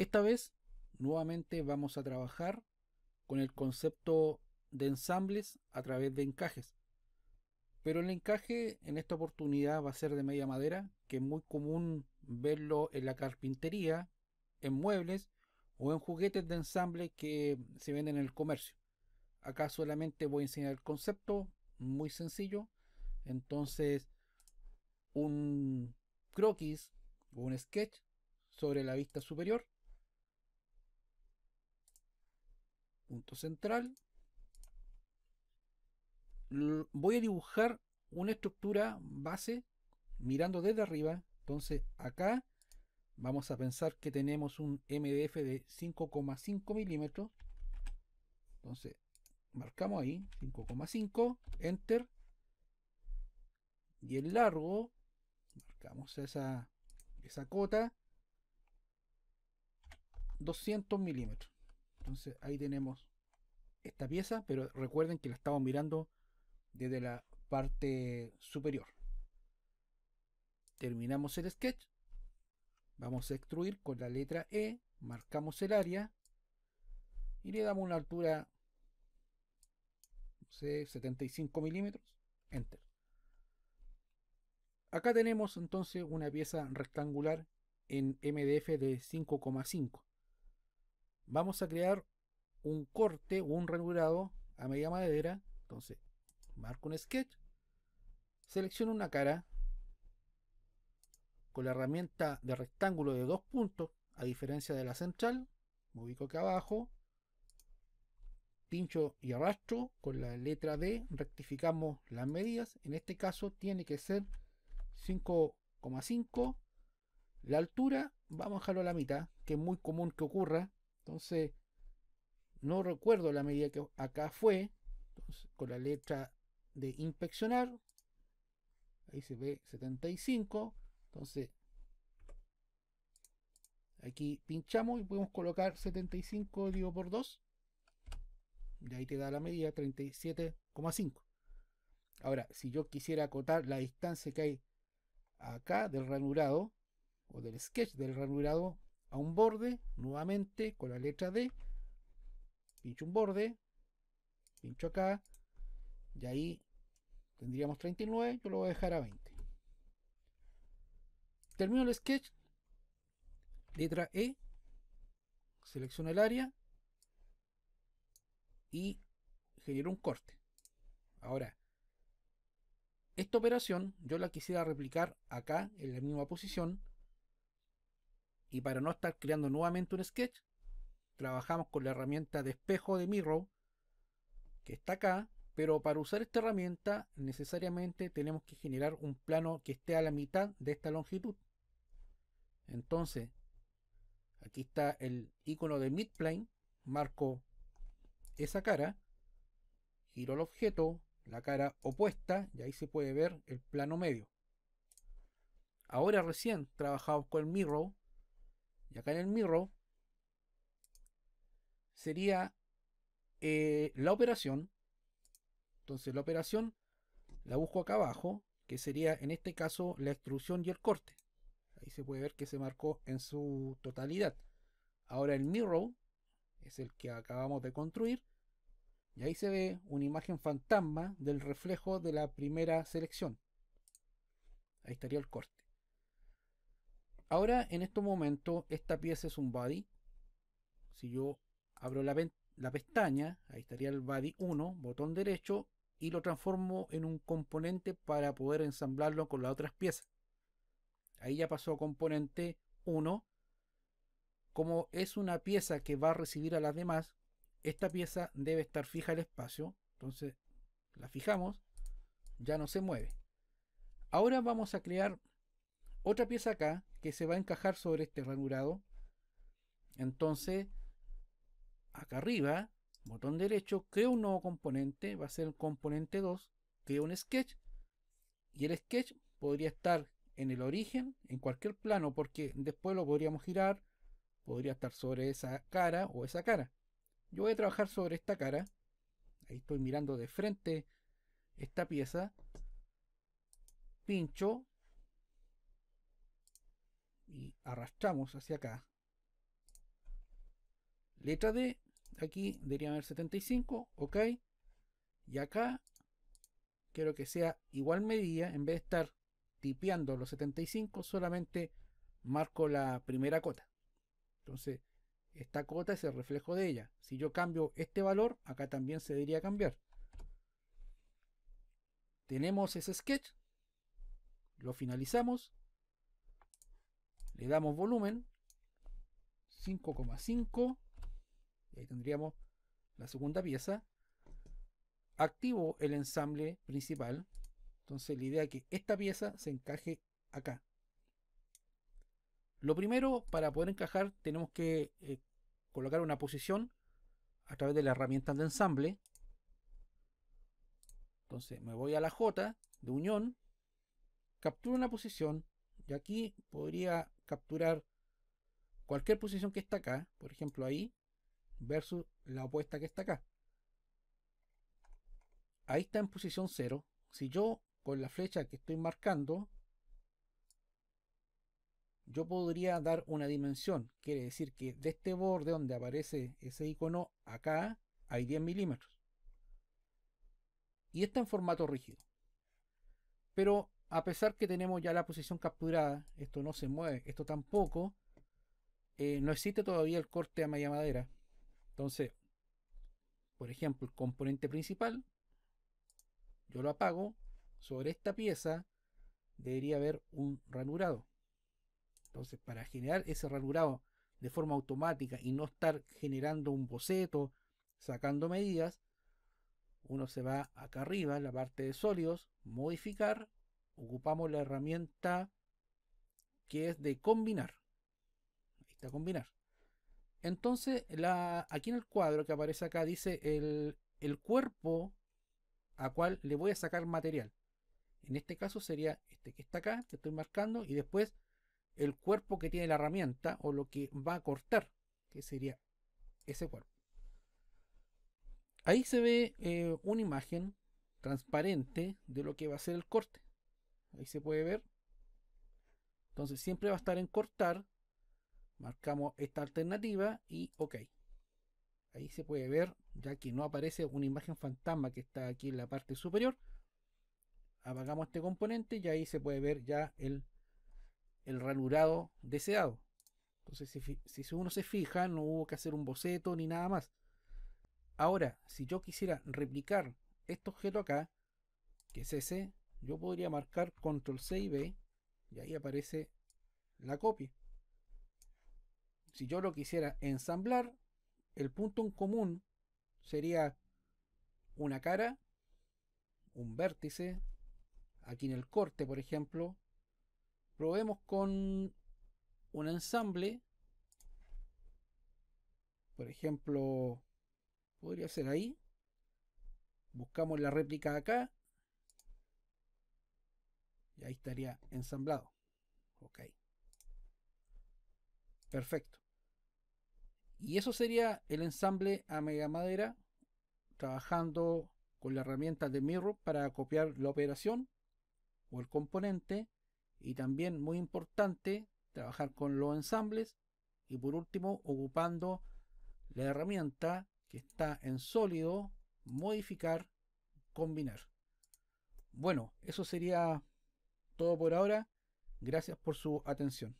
Esta vez nuevamente vamos a trabajar con el concepto de ensambles a través de encajes. Pero el encaje en esta oportunidad va a ser de media madera, que es muy común verlo en la carpintería, en muebles o en juguetes de ensamble que se venden en el comercio. Acá solamente voy a enseñar el concepto, muy sencillo. Entonces, un croquis o un sketch sobre la vista superior. Punto central. Voy a dibujar una estructura base mirando desde arriba. Entonces, acá vamos a pensar que tenemos un MDF de 5,5 milímetros. Entonces, marcamos ahí 5,5, enter. Y el largo, marcamos esa, esa cota, 200 milímetros. Entonces ahí tenemos esta pieza, pero recuerden que la estamos mirando desde la parte superior. Terminamos el sketch. Vamos a extruir con la letra E, marcamos el área y le damos una altura 75 milímetros, enter. Acá tenemos entonces una pieza rectangular en MDF de 5,5. Vamos a crear un corte o un regulado a media madera. Entonces, marco un sketch, selecciono una cara con la herramienta de rectángulo de dos puntos, a diferencia de la central, me ubico acá abajo, pincho y arrastro con la letra D, rectificamos las medidas, en este caso tiene que ser 5,5, la altura vamos a dejarlo a la mitad, que es muy común que ocurra, entonces no recuerdo la medida que acá fue, con la letra de inspeccionar, ahí se ve 75, entonces aquí pinchamos y podemos colocar 75 digo por 2 y ahí te da la medida 37,5 ahora si yo quisiera acotar la distancia que hay acá del ranurado o del sketch del ranurado a un borde nuevamente con la letra D pincho un borde pincho acá y ahí tendríamos 39 yo lo voy a dejar a 20 termino el sketch letra E selecciono el área y genero un corte. Ahora, esta operación yo la quisiera replicar acá en la misma posición y para no estar creando nuevamente un sketch, trabajamos con la herramienta de espejo de Mirror que está acá, pero para usar esta herramienta necesariamente tenemos que generar un plano que esté a la mitad de esta longitud. Entonces, aquí está el icono de midplane, marco esa cara, giro el objeto, la cara opuesta, y ahí se puede ver el plano medio. Ahora recién trabajamos con el mirror, y acá en el mirror sería eh, la operación. Entonces la operación la busco acá abajo, que sería en este caso la extrusión y el corte. Ahí se puede ver que se marcó en su totalidad. Ahora el mirror es el que acabamos de construir. Y ahí se ve una imagen fantasma del reflejo de la primera selección. Ahí estaría el corte. Ahora, en este momento, esta pieza es un body. Si yo abro la, pestaña, ahí estaría el body 1, botón derecho, y lo transformo en un componente para poder ensamblarlo con las otras piezas. Ahí ya pasó componente 1 como es una pieza que va a recibir a las demás, esta pieza debe estar fija el espacio. Entonces la fijamos, ya no se mueve. Ahora vamos a crear otra pieza acá que se va a encajar sobre este ranurado. Entonces, acá arriba, botón derecho, creo un nuevo componente, va a ser el componente 2, creo un sketch y el sketch podría estar en el origen, en cualquier plano, porque después lo podríamos girar, podría estar sobre esa cara o esa cara. Yo voy a trabajar sobre esta cara. Ahí estoy mirando de frente esta pieza. Pincho. Y arrastramos hacia acá. Letra D, aquí debería haber 75, ok. Y acá quiero que sea igual medida, en vez de estar tipeando los 75, solamente marco la primera cota. Entonces, esta cota es el reflejo de ella. Si yo cambio este valor, acá también se debería cambiar. Tenemos ese sketch, lo finalizamos, le damos volumen, 5,5, y ahí tendríamos la segunda pieza. Activo el ensamble principal, entonces la idea es que esta pieza se encaje acá. Lo primero, para poder encajar, tenemos que eh, colocar una posición a través de la herramienta de ensamble. Entonces me voy a la J de unión, capturo una posición y aquí podría capturar cualquier posición que está acá, por ejemplo ahí, versus la opuesta que está acá. Ahí está en posición 0. Si yo con la flecha que estoy marcando yo podría dar una dimensión. Quiere decir que de este borde donde aparece ese icono, acá hay 10 milímetros. Y está en formato rígido. Pero a pesar que tenemos ya la posición capturada, esto no se mueve, esto tampoco, eh, no existe todavía el corte a media madera. Entonces, por ejemplo, el componente principal, yo lo apago, sobre esta pieza debería haber un ranurado. Entonces, para generar ese ranurado de forma automática y no estar generando un boceto, sacando medidas, uno se va acá arriba, en la parte de sólidos, modificar, ocupamos la herramienta que es de combinar. Ahí está combinar. Entonces, la, aquí en el cuadro que aparece acá dice el, el cuerpo a cual le voy a sacar material. En este caso sería este que está acá, que estoy marcando, y después el cuerpo que tiene la herramienta o lo que va a cortar, que sería ese cuerpo. Ahí se ve eh, una imagen transparente de lo que va a ser el corte. Ahí se puede ver. Entonces siempre va a estar en cortar. Marcamos esta alternativa y OK. Ahí se puede ver, ya que no aparece una imagen fantasma que está aquí en la parte superior. Apagamos este componente y ahí se puede ver ya el el ranurado deseado. Entonces, si, si, uno se fija, no hubo que hacer un boceto ni nada más. Ahora, si yo quisiera replicar este objeto acá, que es ese, yo podría marcar control C y B y ahí aparece la copia. Si yo lo quisiera ensamblar, el punto en común sería una cara, un vértice, aquí en el corte, por ejemplo, Probemos con un ensamble. Por ejemplo, podría ser ahí. Buscamos la réplica acá. Ahí estaría ensamblado. Ok. Perfecto. Y eso sería el ensamble a mega madera trabajando con la herramienta de Mirror para copiar la operación o el componente y también muy importante trabajar con los ensambles y por último ocupando la herramienta que está en sólido modificar combinar bueno eso sería todo por ahora. Gracias por su atención